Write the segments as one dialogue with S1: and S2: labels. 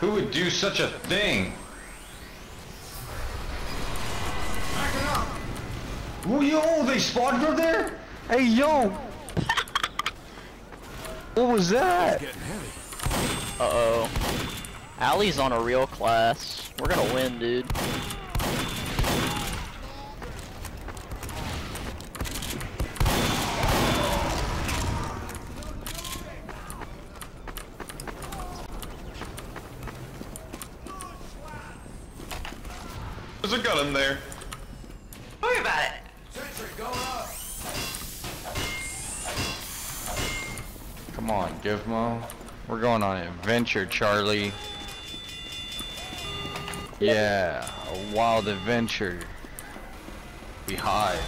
S1: Who would do such a thing? Oh, yo, they spawned from there?
S2: Hey, yo! what was that?
S3: Uh-oh. Allie's on a real class. We're gonna win, dude.
S1: There's a gun in there.
S4: Worry about it.
S1: Come on, Gizmo. We're going on an adventure, Charlie. Yeah, a wild adventure. Be high.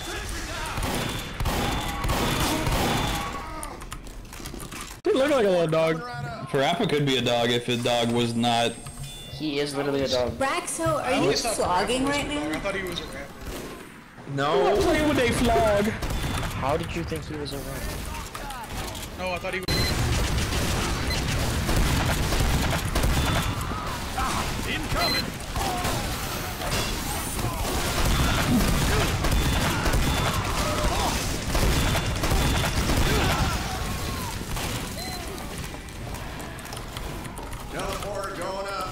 S5: He looked like a little dog. Parappa could be a dog if a dog was not.
S3: He is literally a dog.
S6: Raxo, are you flogging right now?
S7: I
S6: now?
S7: thought he was a rapper.
S5: No. Play with a flog.
S3: How did you think he was a rat?
S7: No, I thought he was.
S8: Teleport going up.